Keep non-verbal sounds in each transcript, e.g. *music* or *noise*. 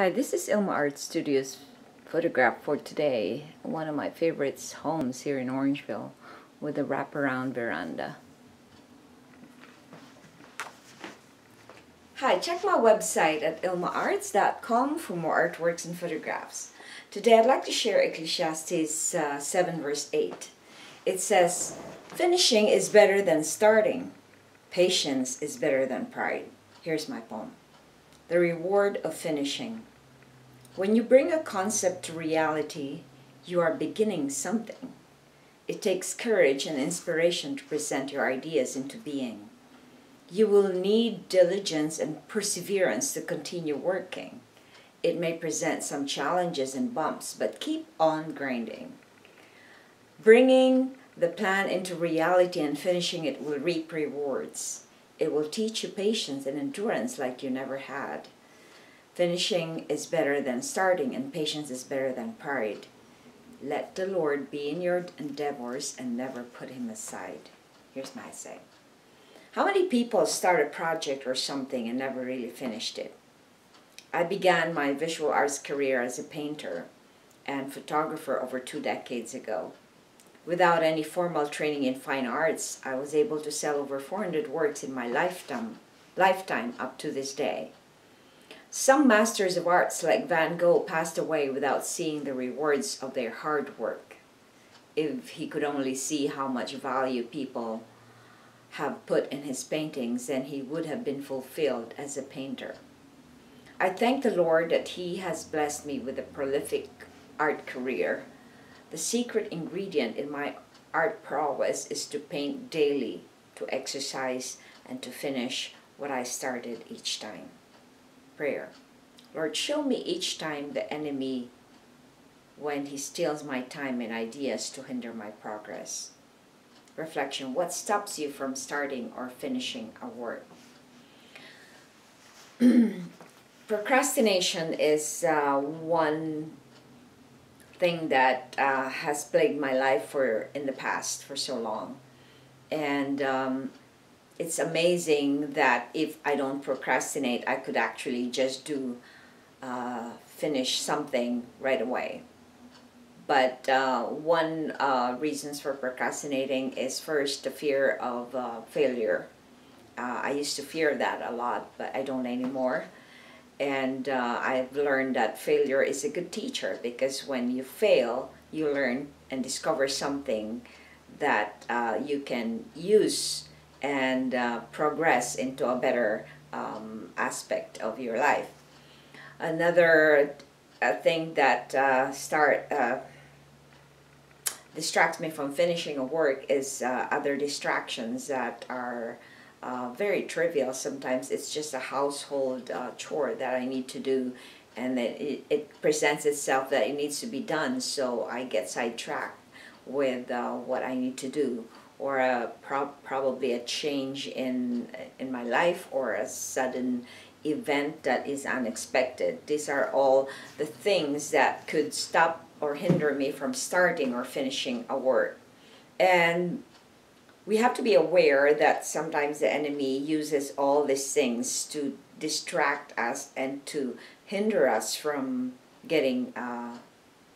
Hi, this is Ilma Art Studios photograph for today. One of my favorites homes here in Orangeville with a wraparound veranda. Hi, check my website at ilmaarts.com for more artworks and photographs. Today I'd like to share Ecclesiastes uh, 7 verse 8. It says, Finishing is better than starting. Patience is better than pride. Here's my poem. The reward of finishing. When you bring a concept to reality, you are beginning something. It takes courage and inspiration to present your ideas into being. You will need diligence and perseverance to continue working. It may present some challenges and bumps, but keep on grinding. Bringing the plan into reality and finishing it will reap rewards. It will teach you patience and endurance like you never had. Finishing is better than starting, and patience is better than pride. Let the Lord be in your endeavors and never put him aside. Here's my say. How many people start a project or something and never really finished it? I began my visual arts career as a painter and photographer over two decades ago. Without any formal training in fine arts, I was able to sell over 400 works in my lifetime, lifetime up to this day. Some masters of arts like Van Gogh passed away without seeing the rewards of their hard work. If he could only see how much value people have put in his paintings, then he would have been fulfilled as a painter. I thank the Lord that he has blessed me with a prolific art career the secret ingredient in my art prowess is to paint daily, to exercise, and to finish what I started each time. Prayer. Lord, show me each time the enemy when he steals my time and ideas to hinder my progress. Reflection. What stops you from starting or finishing a work? *clears throat* Procrastination is uh, one thing that uh, has plagued my life for in the past for so long. And um, it's amazing that if I don't procrastinate, I could actually just do, uh, finish something right away. But uh, one uh, reasons for procrastinating is first the fear of uh, failure. Uh, I used to fear that a lot, but I don't anymore and uh, I've learned that failure is a good teacher because when you fail, you learn and discover something that you can use and uh, progress into a better um, aspect of your life. Another uh, thing that uh, start uh, distracts me from finishing a work is other distractions that are uh, very trivial sometimes. It's just a household uh, chore that I need to do and it, it presents itself that it needs to be done so I get sidetracked with uh, what I need to do or a pro probably a change in in my life or a sudden event that is unexpected. These are all the things that could stop or hinder me from starting or finishing a work. And we have to be aware that sometimes the enemy uses all these things to distract us and to hinder us from getting uh,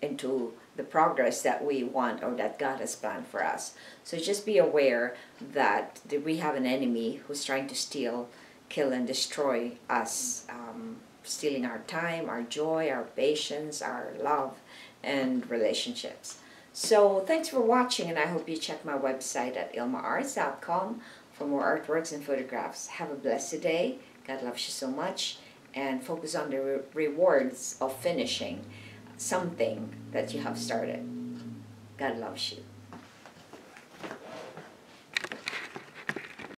into the progress that we want or that God has planned for us. So just be aware that we have an enemy who's trying to steal, kill, and destroy us, um, stealing our time, our joy, our patience, our love, and relationships. So thanks for watching and I hope you check my website at ilmaarts.com for more artworks and photographs. Have a blessed day. God loves you so much and focus on the re rewards of finishing something that you have started. God loves you.